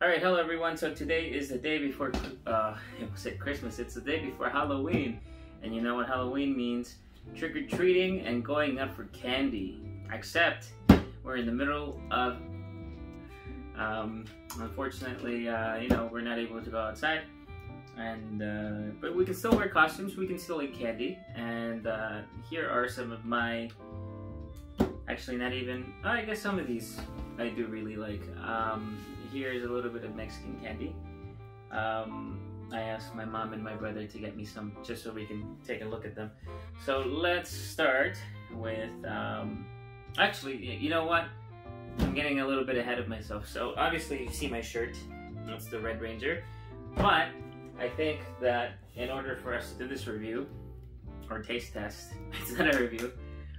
All right, hello everyone. So today is the day before, uh, it was said Christmas. It's the day before Halloween, and you know what Halloween means? Trick or treating and going up for candy. Except we're in the middle of, um, unfortunately, uh, you know, we're not able to go outside, and uh, but we can still wear costumes. We can still eat candy, and uh, here are some of my. Actually, not even. Oh, I guess some of these I do really like. Um, here's a little bit of Mexican candy. Um, I asked my mom and my brother to get me some just so we can take a look at them. So let's start with, um, actually, you know what? I'm getting a little bit ahead of myself. So obviously you see my shirt, that's the Red Ranger. But I think that in order for us to do this review, or taste test, it's not a review,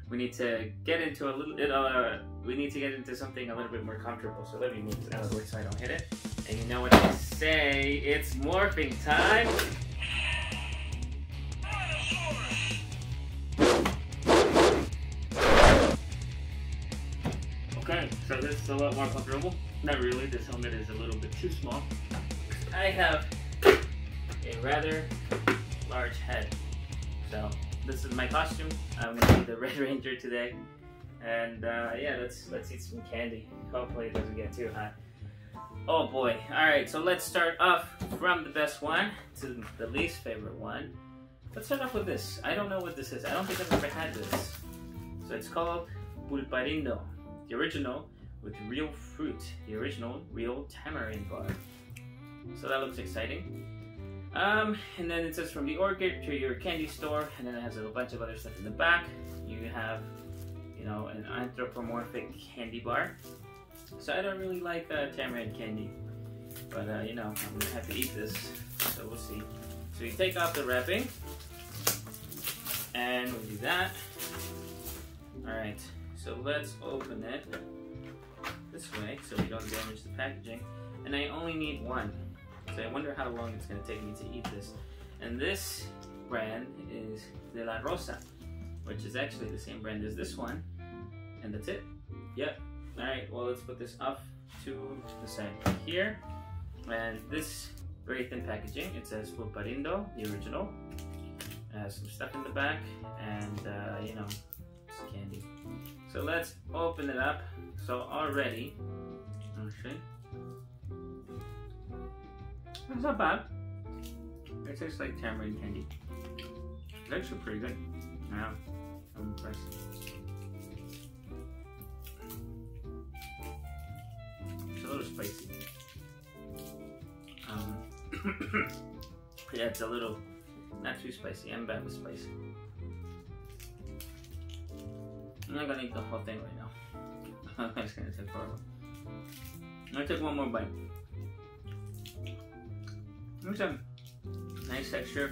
we need to get into a little, bit, uh, we need to get into something a little bit more comfortable. So let me move this out of the way so I don't hit it. And you know what I say? It's morphing time. Okay, so this is a lot more comfortable. Not really, this helmet is a little bit too small. I have a rather large head. So this is my costume. I'm gonna be the Red Ranger today. And uh, yeah, let's let's eat some candy. Hopefully it doesn't get too hot. Oh boy. Alright, so let's start off from the best one to the least favorite one. Let's start off with this. I don't know what this is. I don't think I've ever had this. So it's called Pulparindo. The original with real fruit. The original real tamarind bar. So that looks exciting. Um, and then it says from the orchid to your candy store, and then it has a bunch of other stuff in the back. You have, you know, an anthropomorphic candy bar. So I don't really like uh, tamarind candy, but uh, you know, I'm gonna have to eat this, so we'll see. So you take off the wrapping, and we'll do that. All right, so let's open it this way so we don't damage the packaging. And I only need one. So I wonder how long it's going to take me to eat this. And this brand is De La Rosa, which is actually the same brand as this one. And that's it. Yep. Alright, well let's put this off to the side here. And this very thin packaging, it says Pulparindo, the original. Has some stuff in the back and uh, you know, candy. So let's open it up. So already, actually, it's not bad. It tastes like tamarind candy. It's actually pretty good. Yeah, I'm impressed. It's a little spicy. Um, yeah, it's a little not too spicy. I'm bad with spice. I'm not gonna eat the whole thing right now. Just gonna take. I'm gonna take one more bite. It's a nice texture.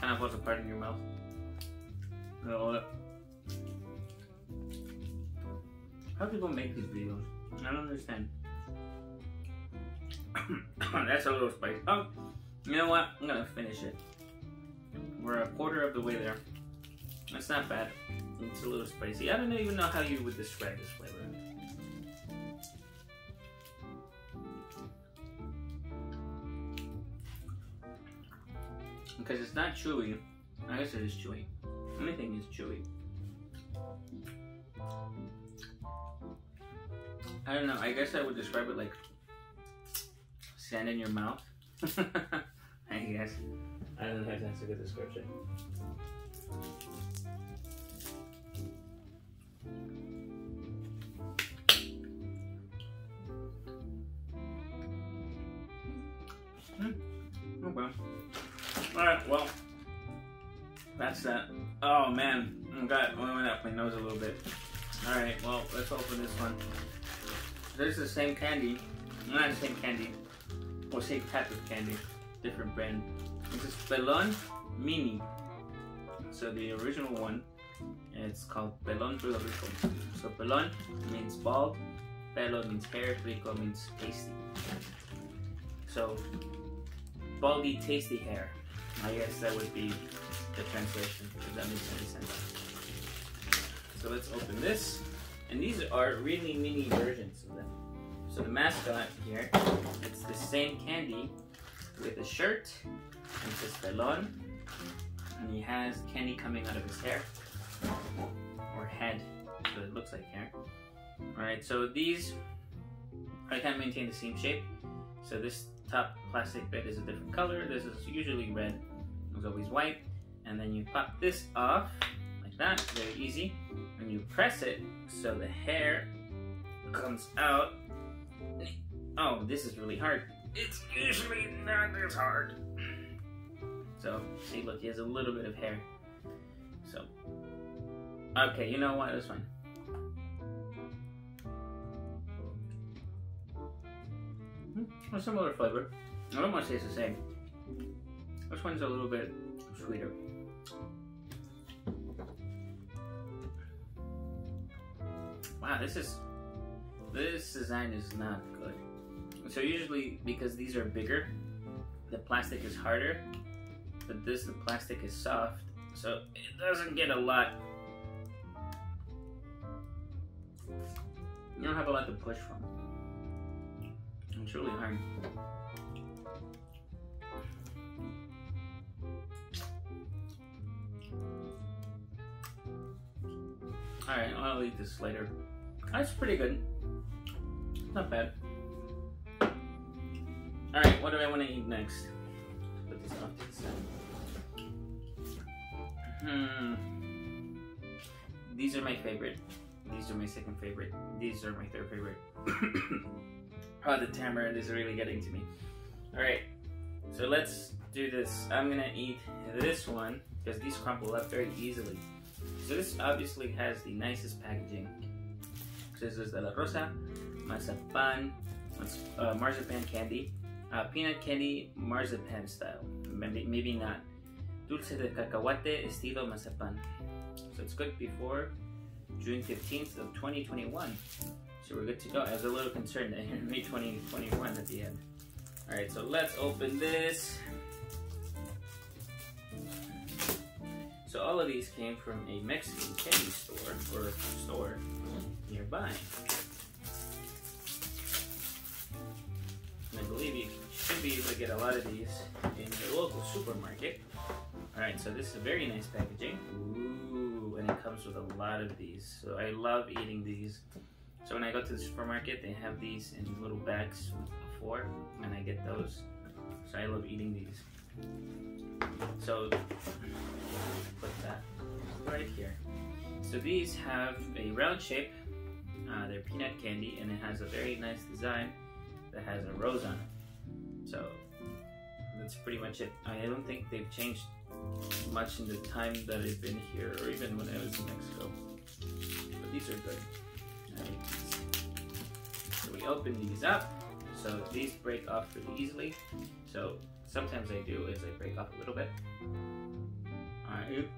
Kind of falls apart in your mouth. I love it. How do people make these videos? I don't understand. That's a little spicy. Oh, you know what? I'm gonna finish it. We're a quarter of the way there. That's not bad. It's a little spicy. I don't even know how you would describe this flavor. Because it's not chewy. I guess it is chewy. Anything is chewy. I don't know. I guess I would describe it like sand in your mouth. I guess. I don't know if that's a good description. Alright, well, that's that. Oh man, I got I went up my nose a little bit. Alright, well, let's open this one. There's the same candy. Not the same candy. Or same type of candy. Different brand. This is Pelon Mini. So the original one, it's called Pelon Rico. So Pelon means bald, Pelo means hair, Rico means tasty. So, baldy, tasty hair. I guess that would be the translation, if that makes any sense. So let's open this. And these are really mini versions of them. So the mascot here, it's the same candy with a shirt and says pelon. And he has candy coming out of his hair or head, so it looks like hair. Alright, so these I can maintain the same shape. So this top plastic bit is a different color. This is usually red. It's always white. And then you pop this off like that, very easy. And you press it so the hair comes out. Oh, this is really hard. It's usually not this hard. So, see, look, he has a little bit of hair. So, okay, you know what? That's fine. Hmm, a similar flavor. I don't want to say it's the same. This one's a little bit sweeter. Wow, this is this design is not good. So usually because these are bigger, the plastic is harder, but this the plastic is soft, so it doesn't get a lot. You don't have a lot to push from. It's really hard. Alright, I'll eat this later. That's pretty good. Not bad. Alright, what do I want to eat next? Put this off to the side. Hmm. These are my favorite. These are my second favorite. These are my third favorite. oh, the tamarind is really getting to me. Alright, so let's do this. I'm gonna eat this one because these crumple up very easily. So this obviously has the nicest packaging. Is de la Rosa, mazapan, uh, marzipan candy, uh, peanut candy marzipan style. Maybe, maybe not. Dulce de cacahuate estilo mazapan. So it's good before June 15th of 2021. So we're good to go. I was a little concerned that May 2021 at the end. Alright, so let's open this. All of these came from a Mexican candy store or store nearby. And I believe you should be able to get a lot of these in your local supermarket. Alright, so this is a very nice packaging. Ooh, and it comes with a lot of these. So I love eating these. So when I go to the supermarket, they have these in little bags four, and I get those. So I love eating these. So put that right here. So these have a round shape. Uh, they're peanut candy, and it has a very nice design that has a rose on it. So that's pretty much it. I don't think they've changed much in the time that I've been here, or even when I was in Mexico. But these are good. So we open these up. So these break off pretty easily. So sometimes I do is I break off a little bit. Alright.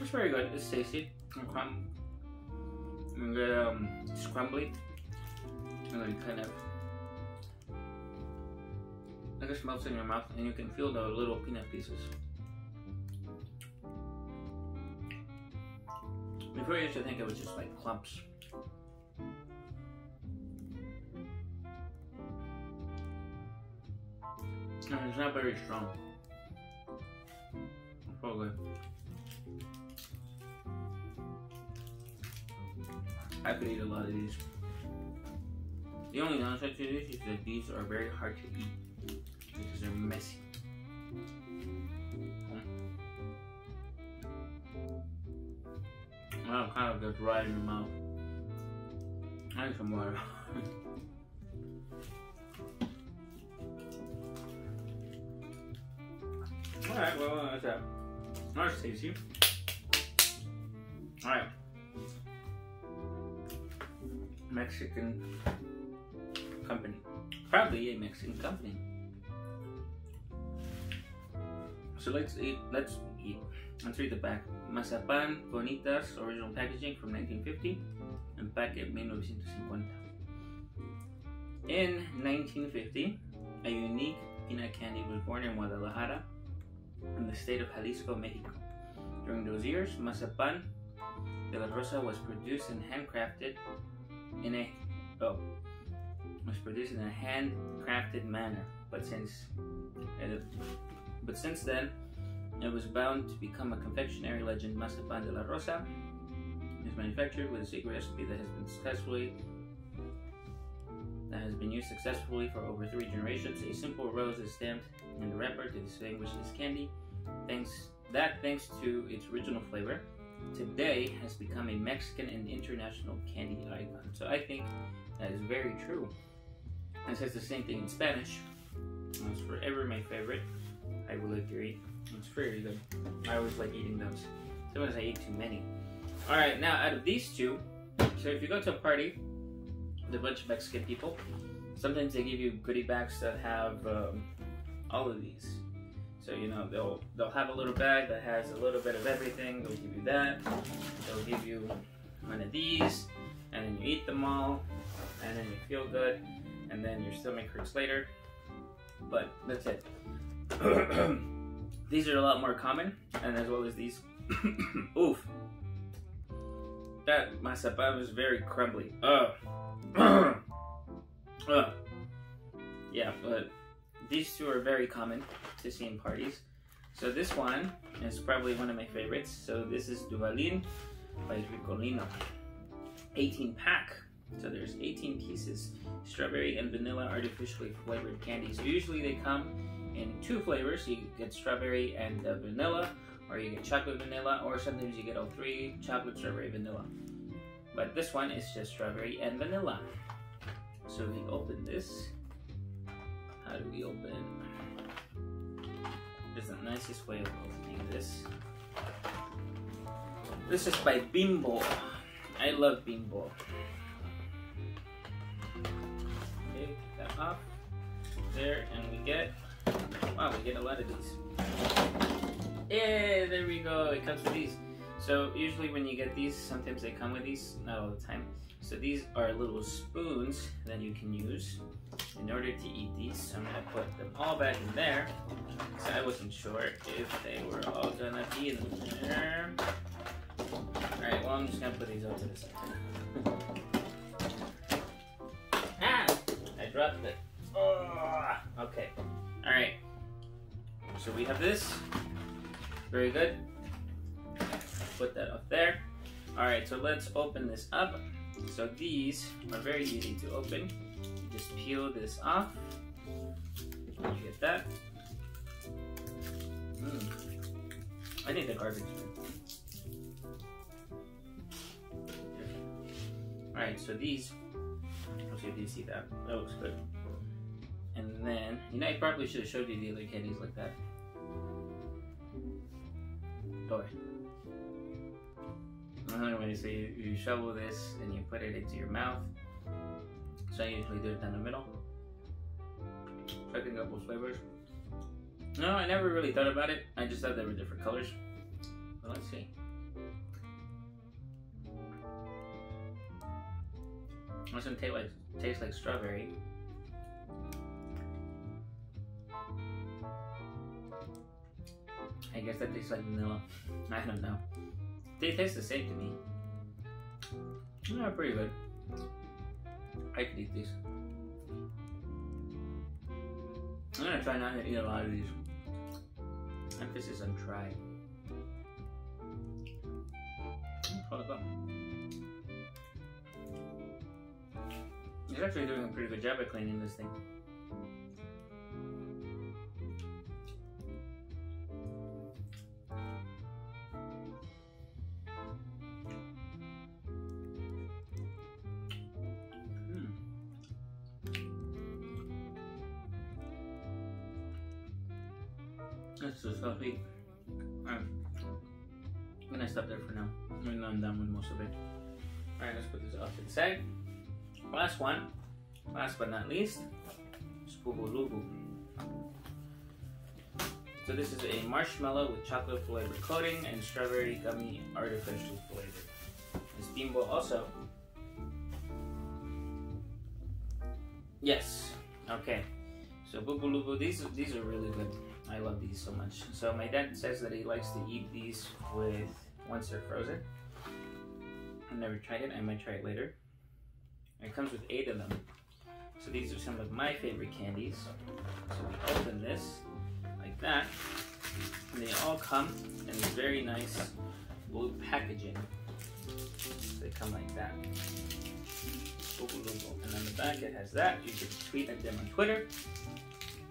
It's very good. It's tasty. And crumb. And good, um. And then kind of I guess melts in your mouth and you can feel the little peanut pieces. Before I used to think it was just like clumps. It's not very strong. Probably. I could eat a lot of these. The only downside to this is that these are very hard to eat because they're messy. Well, kind of gets right in the mouth. I need some water. Well, uh, that's that. Nice tasty. Alright. Mexican company. Probably a Mexican company. So let's eat, let's eat. Let's read the back. Mazapan Bonitas, original packaging from 1950, empaque 1950. In 1950, a unique peanut candy was born in Guadalajara, in the state of Jalisco, Mexico. During those years, Mazapan de la Rosa was produced and handcrafted in a oh, was produced in a handcrafted manner, but since uh, but since then, it was bound to become a confectionery legend. Mazapan de la Rosa is manufactured with a secret recipe that has been successfully that has been used successfully for over three generations. A simple rose is stamped in the wrapper to distinguish this candy. Thanks that thanks to its original flavor, today has become a Mexican and international candy icon. So I think that is very true. It says the same thing in Spanish. It's forever my favorite. I will agree. It's very good. I always like eating those. Sometimes I eat too many. Alright, now out of these two, so if you go to a party a bunch of Mexican people, sometimes they give you goodie bags that have um, all of these. So you know they'll they'll have a little bag that has a little bit of everything. They'll give you that. They'll give you one of these, and then you eat them all, and then you feel good, and then your stomach hurts later. But that's it. these are a lot more common, and as well as these. Oof. That my mazapan is very crumbly. Ugh. Ugh. Yeah, but these two are very common to see in parties. So this one is probably one of my favorites. So this is Duvalin by Ricolino. 18 pack. So there's 18 pieces. Strawberry and vanilla artificially flavored candies. Usually they come in two flavors. You get strawberry and uh, vanilla, or you get chocolate vanilla, or sometimes you get all three, chocolate, strawberry, vanilla. But this one is just strawberry and vanilla. So we open this. How do we open? This is the nicest way of opening this. This is by Bimbo. I love Bimbo. Okay, that off. There, and we get, wow, we get a lot of these. Yeah, there we go, it comes with these. So usually when you get these, sometimes they come with these, not all the time. So these are little spoons that you can use in order to eat these. So I'm gonna put them all back in there. So I wasn't sure if they were all gonna be in there. Alright, well I'm just gonna put these over to the side. ah! I dropped it. Oh, okay. Alright. So we have this. Very good. Put that up there. Alright, so let's open this up. So these are very easy to open. You just peel this off. You get that. Mm. I need the garbage Alright, so these, let's see if you see that. That looks good. And then, you know, I probably should have showed you the other candies like that. Go Anyway, so you, you shovel this and you put it into your mouth. So I usually do it down the middle. Checking up with flavors. No, I never really thought about it. I just thought they were different colors. But let's see. This one taste like tastes like strawberry. I guess that tastes like vanilla. I don't know. They taste the same to me. They're pretty good. I could eat these. I'm gonna try not to eat a lot of these. Emphasis on try. He's actually doing a pretty good job at cleaning this thing. So. Alright. I'm gonna stop there for now. Even though I'm done with most of it. Alright, let's put this off to the side. Last one, last but not least, is Bubulubu. So this is a marshmallow with chocolate flavored coating and strawberry gummy artificial flavored. This bimbo also. Yes. Okay. So Bubulubu, these these are really good. I love these so much. So my dad says that he likes to eat these with once they're frozen. I've never tried it. I might try it later. It comes with eight of them. So these are some of my favorite candies. So we open this like that. And they all come in very nice blue packaging. So they come like that. And on the back it has that. You can tweet at them on Twitter.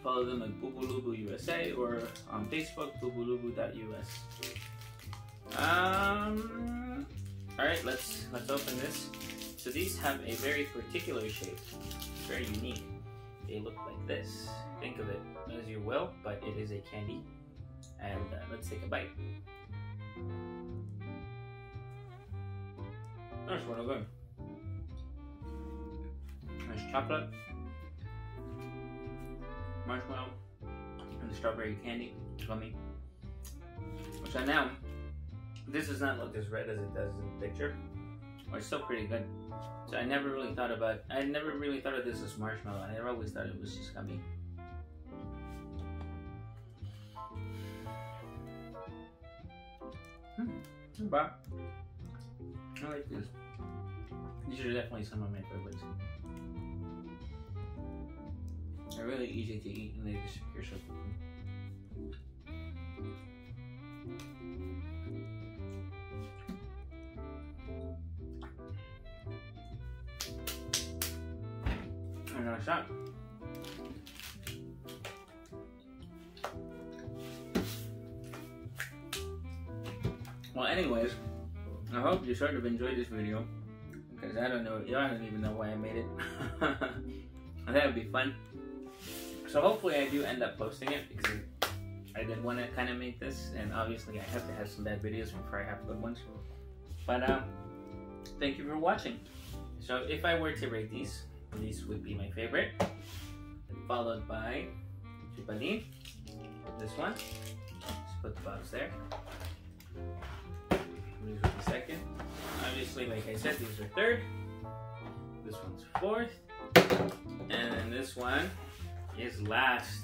Follow them at Bubulubu USA or on Facebook, bubulubu.us. Um, all right, let's let's open this. So these have a very particular shape, very unique. They look like this. Think of it as you will, but it is a candy. And uh, let's take a bite. That's really good. Nice chocolate, marshmallow, and the strawberry candy, gummy. So now, this does not look as red as it does in the picture. But it's still pretty good. So I never really thought about, I never really thought of this as marshmallow. I always thought it was just gummy. Hmm, I like this. These are definitely some of my favorites. They're really easy to eat and they disappear so quickly. Another shot. Well, anyways, I hope you sort of enjoyed this video because I don't know, I don't even know why I made it. I thought it would be fun. So hopefully I do end up posting it because I did want to kind of make this, and obviously I have to have some bad videos before I have good ones. But um, thank you for watching. So if I were to rate these, these would be my favorite, followed by Chupalin, this one. Just put the box there. These would be second. Obviously, like I said, these are third. This one's fourth. And then this one is last.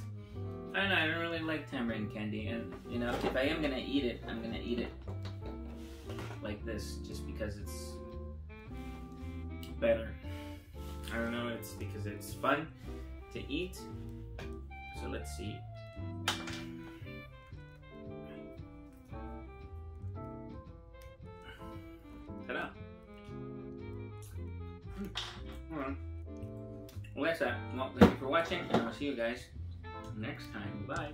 I don't know, I don't really like tamarind candy. And, you know, if I am to eat it, I'm to eat it like this just because it's better. I don't know, it's because it's fun to eat. So let's see. Watching, and I'll see you guys next time. Bye.